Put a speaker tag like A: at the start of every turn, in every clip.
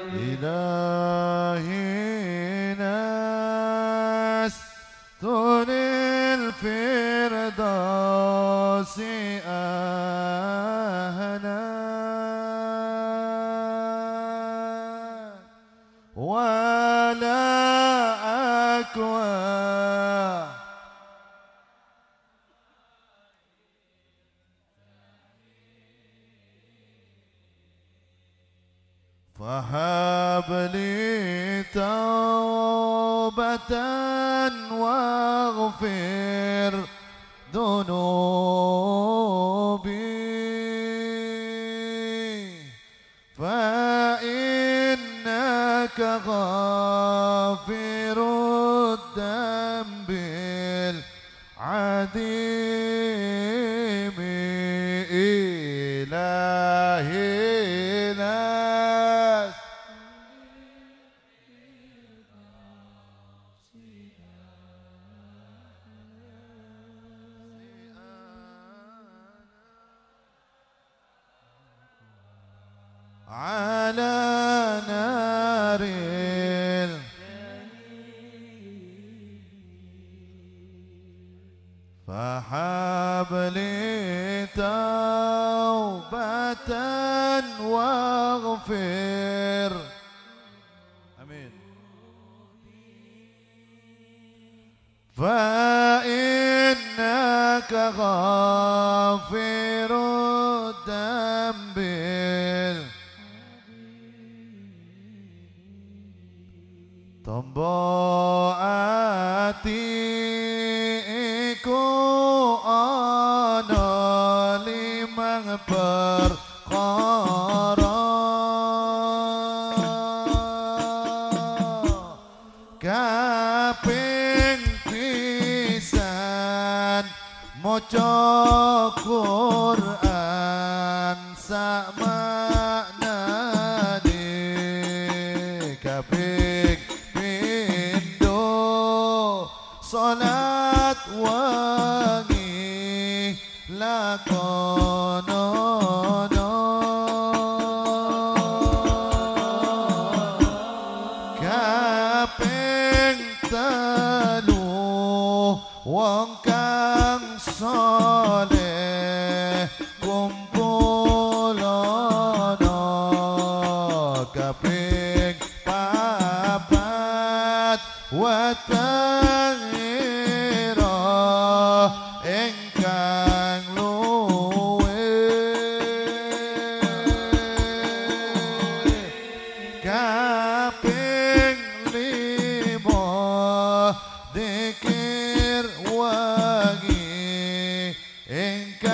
A: إلهي الفردوس ولا فهب لي توبة واغفر ذنوبي. فإنك غافر الذنب العظيم نار ال- فحب لي توبة واغفر. آمين. فإنك غافر الذنب. Tombo atiku ana limang perkara. Kaping pisan maca Quran salat wangi lakono kaping telu wong kang saleh kumpulono kaping papat watangira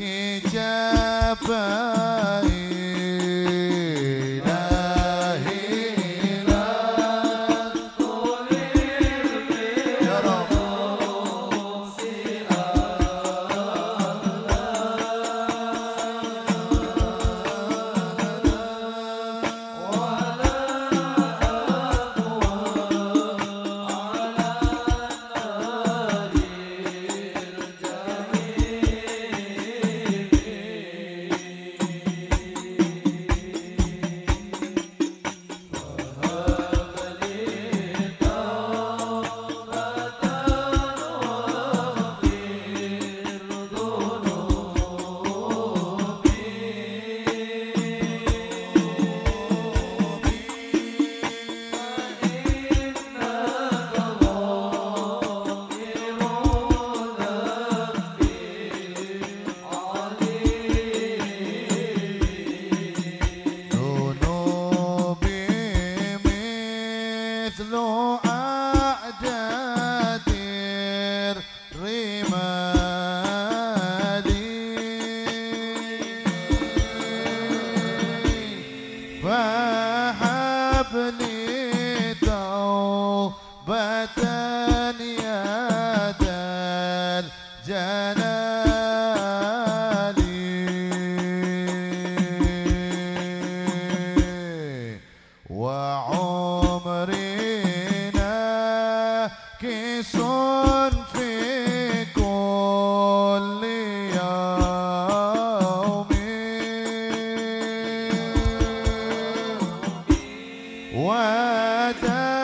A: Hijabai جلالي وعمري ناكس في كل يوم. وداعي